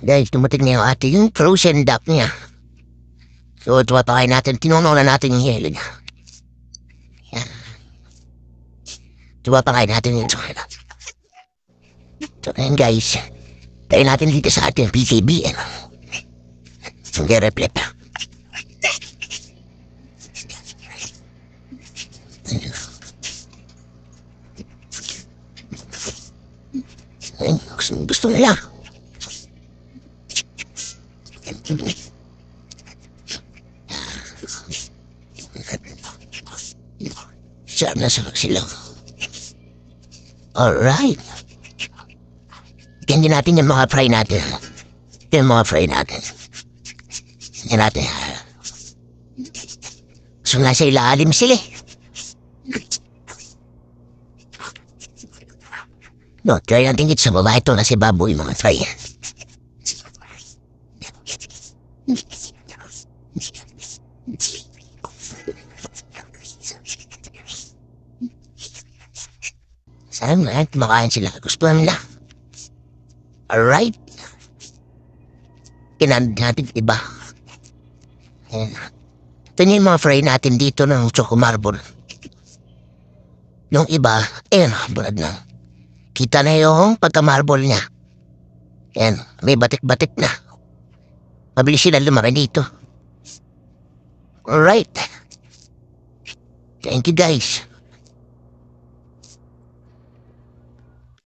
Guys, dumating na yung ate yung frozen duck niya. So, ito papakain natin. Tinunaw na natin yung yelo niya. Yan. Ito papakain natin yung tsura. So, ayan guys. Tayo natin dito sa ating PCB. Ano? Sige, reflect. Ay, gusto, gusto nila. Sana sa sila. Alright. Hindi natin yung mga fry natin. Yung mga fry natin. Yan natin. So nasa ilalim sila eh. No, try natin dito sa baba. Ito na si Baboy mga fry. Saan na? Kumakain sila. Gusto nila. Alright. Kinand natin iba. Ayan. Ito yung mga fry natin dito ng choco marble. Yung iba, ayan, bulad na. Kita na yung pagka-marble niya. Ayan, may batik-batik na. Mabilis sila lumaki dito. Alright. Thank you guys.